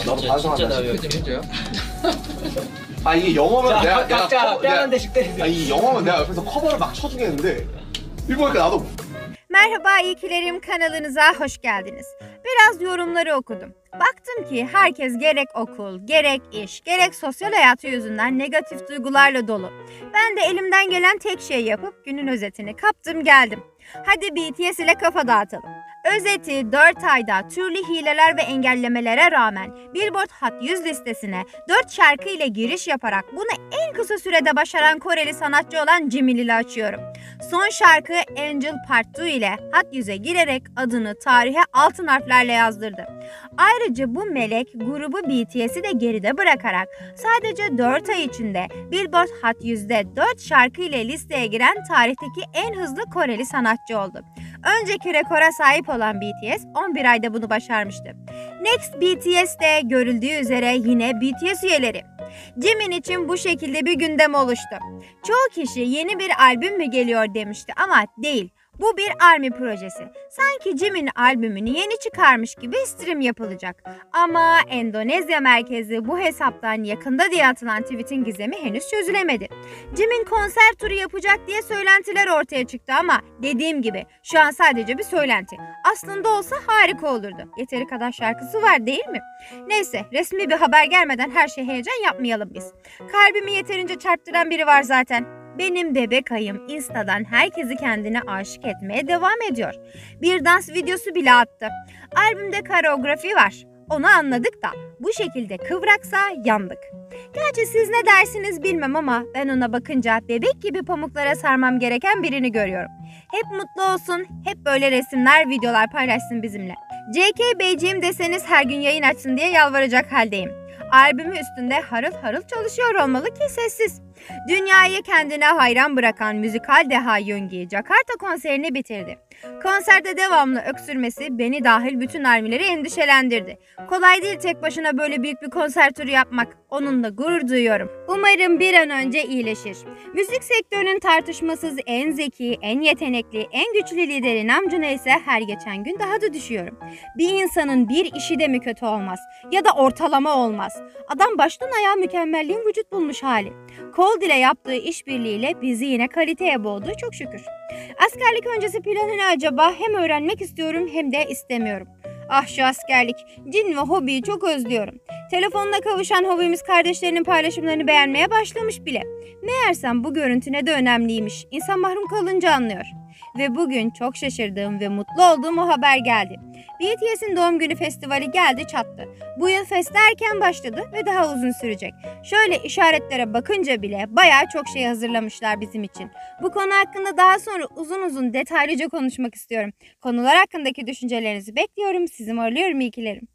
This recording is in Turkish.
나도 진짜, 진짜 반성한다. 나요. 좀 해줘요. 아 이게 영어면 자, 내가 내가 각자 커버- 뺨 내가- 한 대씩 때리세요. 아, 이 영어면 내가 옆에서 커버를 막 쳐주겠는데 이거 보니까 나도 Merhaba İyikilerim kanalınıza hoş geldiniz. Biraz yorumları okudum. Baktım ki herkes gerek okul, gerek iş, gerek sosyal hayatı yüzünden negatif duygularla dolu. Ben de elimden gelen tek şey yapıp günün özetini kaptım geldim. Hadi BTS ile kafa dağıtalım. Özeti 4 ayda türlü hileler ve engellemelere rağmen Billboard Hot 100 listesine 4 şarkı ile giriş yaparak bunu en kısa sürede başaran Koreli sanatçı olan Jimmy ile açıyorum. Son şarkı Angel Part 2 ile Hot 100'e girerek adını tarihe altın harflerle yazdırdı. Ayrıca bu melek grubu BTS'i de geride bırakarak sadece 4 ay içinde Billboard Hot 100'de 4 şarkı ile listeye giren tarihteki en hızlı Koreli sanatçı oldu. Önceki rekora sahip olan BTS 11 ayda bunu başarmıştı. Next BTS'de görüldüğü üzere yine BTS üyeleri. Jimin için bu şekilde bir gündem oluştu. Çoğu kişi yeni bir albüm mü geliyor demişti ama değil. Bu bir ARMY projesi. Sanki Jimin albümünü yeni çıkarmış gibi stream yapılacak. Ama Endonezya merkezi bu hesaptan yakında diye atılan tweetin gizemi henüz çözülemedi. Jimin konser turu yapacak diye söylentiler ortaya çıktı ama dediğim gibi şu an sadece bir söylenti. Aslında olsa harika olurdu. Yeteri kadar şarkısı var değil mi? Neyse resmi bir haber gelmeden her şey heyecan yapmayalım biz. Kalbimi yeterince çarptıran biri var zaten. Benim bebek ayım Insta'dan herkesi kendine aşık etmeye devam ediyor. Bir dans videosu bile attı. Albümde koreografi var. Onu anladık da bu şekilde kıvraksa yandık. Gerçi siz ne dersiniz bilmem ama ben ona bakınca bebek gibi pamuklara sarmam gereken birini görüyorum. Hep mutlu olsun, hep böyle resimler, videolar paylaşsın bizimle. JK Beyciğim deseniz her gün yayın açsın diye yalvaracak haldeyim. Albümü üstünde harıl harıl çalışıyor olmalı ki sessiz. Dünyayı kendine hayran bırakan müzikal deha Yoongi Jakarta konserini bitirdi. Konserde devamlı öksürmesi beni dahil bütün armileri endişelendirdi. Kolay değil tek başına böyle büyük bir konser turu yapmak. Onunla gurur duyuyorum. Umarım bir an önce iyileşir. Müzik sektörünün tartışmasız en zeki, en yetenekli, en güçlü lideri Namjoon'a ise her geçen gün daha da düşüyorum. Bir insanın bir işi de mi kötü olmaz ya da ortalama olmaz. Adam baştan ayağa mükemmelliğin vücut bulmuş hali. Cold ile yaptığı işbirliğiyle bizi yine kaliteye boğdu çok şükür. Askerlik öncesi planını acaba hem öğrenmek istiyorum hem de istemiyorum. Ah şu askerlik, cin ve hobiyi çok özlüyorum. Telefonla kavuşan hobimiz kardeşlerinin paylaşımlarını beğenmeye başlamış bile. Meğersem bu görüntü ne de önemliymiş. İnsan mahrum kalınca anlıyor. Ve bugün çok şaşırdığım ve mutlu olduğum o haber geldi. BTS'in doğum günü festivali geldi çattı. Bu yıl fest erken başladı ve daha uzun sürecek. Şöyle işaretlere bakınca bile bayağı çok şey hazırlamışlar bizim için. Bu konu hakkında daha sonra uzun uzun detaylıca konuşmak istiyorum. Konular hakkındaki düşüncelerinizi bekliyorum. Sizi morluyorum iyikilerim.